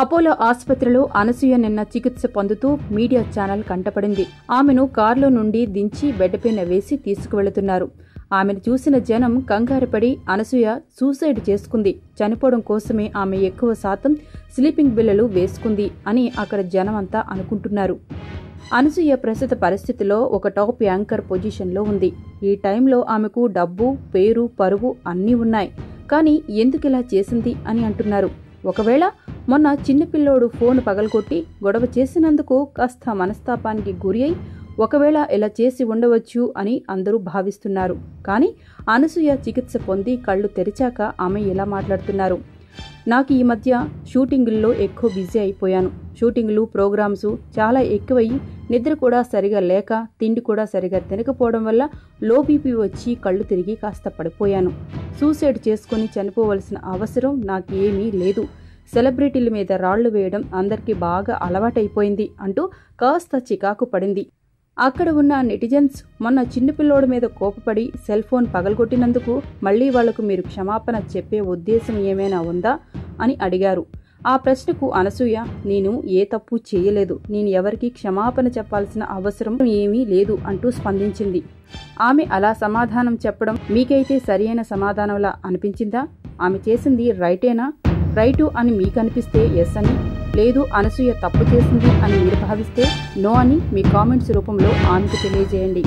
Apollo ఆసుపత్రిలో అనసూయ నిన్న చికిత్స పొందుతూ మీడియా ఛానల్ కంటపడింది. ఆమెను కారులో నుండి దించి బెడ్డపైన వేసి తీసుకువెళుతున్నారు. ఆమెను చూసిన జనం కంగారుపడి అనసూయ సూసైడ్ చేసుకుంది. చనిపోవడం కోసమే ఆమె ఎక్కువ శాతం స్లీపింగ్ బిల్లలు వేసుకుంది అని అక్కడ జనమంతా అనుకుంటున్నారు. అనసూయ ప్రస్తుత పరిస్థితిలో ఒక టాప్ యాంకర్ పొజిషన్లో ఉంది. ఈ టైంలో ఆమెకు డబ్బు పేరు పరువు అన్నీ ఉన్నాయి. కానీ ఎందుకు ఇలా చేసింది అని అంటున్నారు. ఒకవేళ మొన్న చిన్నపిల్లోడు ఫోన్ పగలగొట్టి గొడవ చేసినందుకు కాస్త మనస్తాపానికి గురి అయి ఒకవేళ ఇలా చేసి ఉండవచ్చు అని అందరూ భావిస్తున్నారు. కానీ అనసూయ చికిత్స పొంది కళ్ళు తెరిచాక ఆమె ఇలా మాట్లాడుతున్నారు. నాకు ఈ మధ్య షూటింగుల్లో ఎక్కువ బిజీ అయిపోయాను. షూటింగ్లు ప్రోగ్రామ్స్ చాలా ఎక్కువయ్యి నిద్ర కూడా సరిగా లేక తిండి కూడా సరిగా తినకపోవడం వల్ల లో బీపీ వచ్చి కళ్ళు తిరిగి కాస్త పడిపోయాను. సూసైడ్ చేసుకుని చనిపోవలసిన అవసరం నాకు ఏమీ లేదు. సెలబ్రిటీల మీద రాళ్ళు వేయడం అందరికీ బాగా అలవాటైపోయింది అంటూ కాస్త చికాకు పడింది. అక్కడ ఉన్న నెటిజన్స్ మొన్న చిన్నపిల్లోడి మీద కోపపడి సెల్ ఫోన్ పగలగొట్టినందుకు మళ్ళీ వాళ్ళకు మీరు క్షమాపణ చెప్పే ఉద్దేశం ఏమైనా ఉందా అని అడిగారు. ఆ ప్రశ్నకు అనసూయ నేను ఏ తప్పు చేయలేదు. నేను ఎవరికి క్షమాపణ చెప్పాల్సిన అవసరం ఏమీ లేదు అంటూ స్పందించింది. ఆమె అలా సమాధానం చెప్పడం మీకైతే సరియైన సమాధానంలా అనిపించిందా? ఆమె చేసింది రైటేనా? రైటు అని మీకు అనిపిస్తే ఎస్ అని లేదు అనసూయ తప్పు చేసింది అని మీరు భావిస్తే నో అని మీ కామెంట్స్ రూపంలో ఆమెకు తెలియజేయండి.